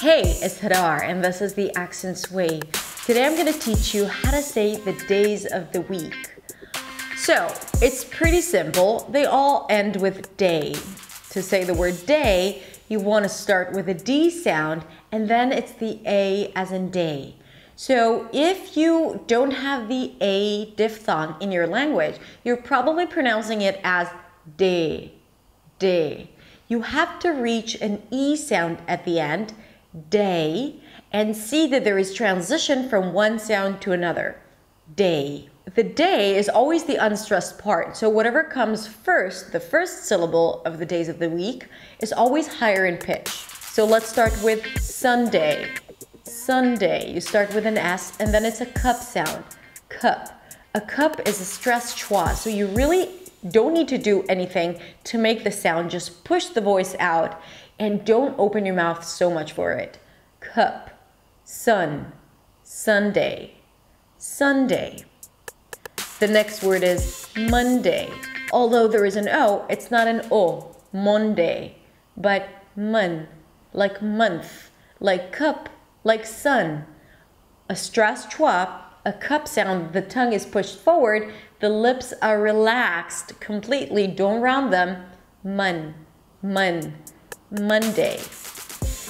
Hey, it's Hadar, and this is the Accents Way. Today I'm going to teach you how to say the days of the week. So, it's pretty simple. They all end with day. To say the word day, you want to start with a D sound, and then it's the A as in day. So if you don't have the A diphthong in your language, you're probably pronouncing it as day, day. You have to reach an E sound at the end day and see that there is transition from one sound to another. Day. The day is always the unstressed part. So whatever comes first, the first syllable of the days of the week, is always higher in pitch. So let's start with Sunday. Sunday. You start with an S and then it's a cup sound. Cup. A cup is a stressed schwa. So you really don't need to do anything to make the sound. Just push the voice out and don't open your mouth so much for it. Cup, sun, Sunday, Sunday. The next word is Monday. Although there is an O, it's not an O, Monday, but mon, like month, like cup, like sun. A stress schwa, a cup sound, the tongue is pushed forward, the lips are relaxed completely, don't round them. Mon, mon. Monday.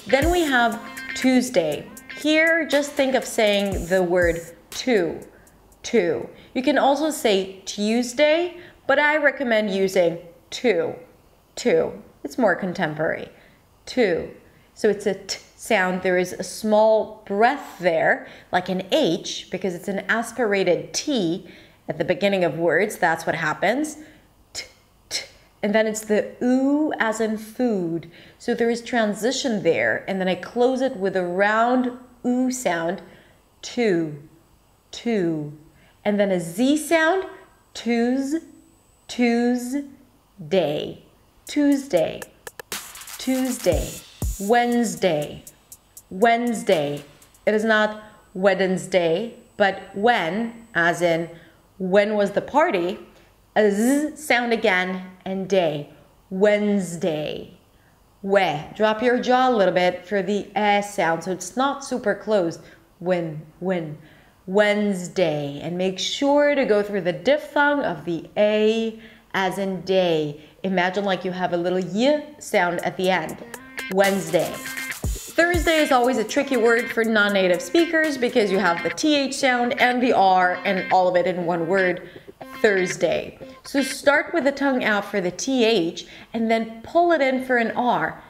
Then we have Tuesday. Here, just think of saying the word two, two. You can also say Tuesday, but I recommend using two, two. It's more contemporary. Two. So it's a t sound. There is a small breath there, like an H, because it's an aspirated T at the beginning of words. That's what happens T, t, and then it's the oo as in food. So there is transition there, and then I close it with a round oo sound, two, two, and then a z sound, twos, twos, day, Tuesday, Tuesday, Wednesday, Wednesday. It is not Wednesday, but when, as in when was the party, a z sound again, and day. Wednesday. We. Drop your jaw a little bit for the s sound so it's not super close. When, when. Wednesday. And make sure to go through the diphthong of the a as in day. Imagine like you have a little y sound at the end. Wednesday. Thursday is always a tricky word for non-native speakers because you have the th sound and the r and all of it in one word. Thursday. So start with the tongue out for the TH and then pull it in for an R.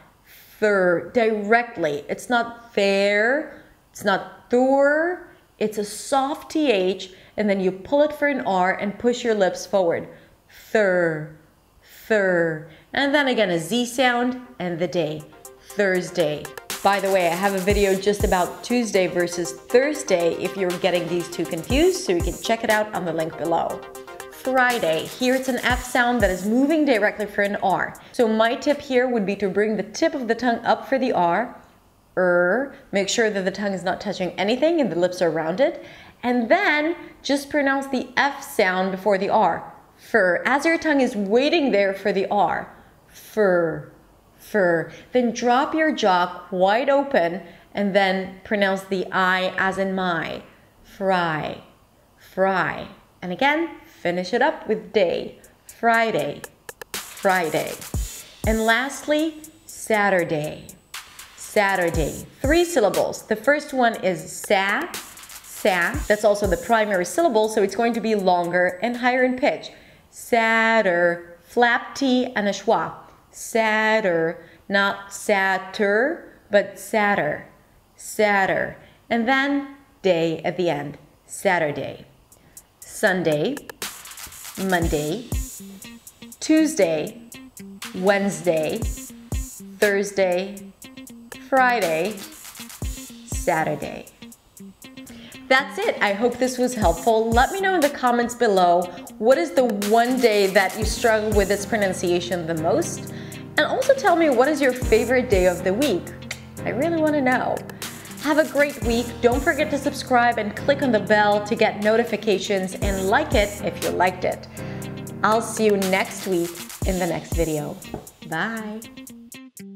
Thur, directly. It's not fair, it's not thur, it's a soft TH and then you pull it for an R and push your lips forward. Thur, thur. And then again a Z sound and the day. Thursday. By the way, I have a video just about Tuesday versus Thursday if you're getting these two confused, so you can check it out on the link below. Friday. Here it's an F sound that is moving directly for an R. So my tip here would be to bring the tip of the tongue up for the R. Er, make sure that the tongue is not touching anything and the lips are rounded. And then just pronounce the F sound before the R. Fur. As your tongue is waiting there for the R. Fur. Fur. Then drop your jaw wide open and then pronounce the I as in my. Fry. Fry. And again, Finish it up with day, Friday, Friday. And lastly, Saturday, Saturday. Three syllables. The first one is sa, sa. That's also the primary syllable, so it's going to be longer and higher in pitch. Satter, flap T and a schwa. Satter, not sadder, but sadder, sadder. And then day at the end, Saturday. Sunday, Monday, Tuesday, Wednesday, Thursday, Friday, Saturday. That's it. I hope this was helpful. Let me know in the comments below what is the one day that you struggle with its pronunciation the most. And also tell me what is your favorite day of the week. I really want to know. Have a great week. Don't forget to subscribe and click on the bell to get notifications and like it if you liked it. I'll see you next week in the next video. Bye.